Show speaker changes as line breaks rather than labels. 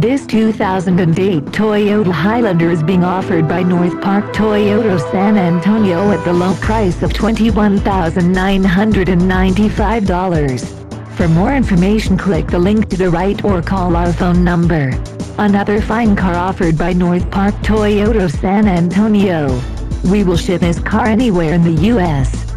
This 2008 Toyota Highlander is being offered by North Park Toyota San Antonio at the low price of $21,995. For more information click the link to the right or call our phone number. Another fine car offered by North Park Toyota San Antonio. We will ship this car anywhere in the U.S.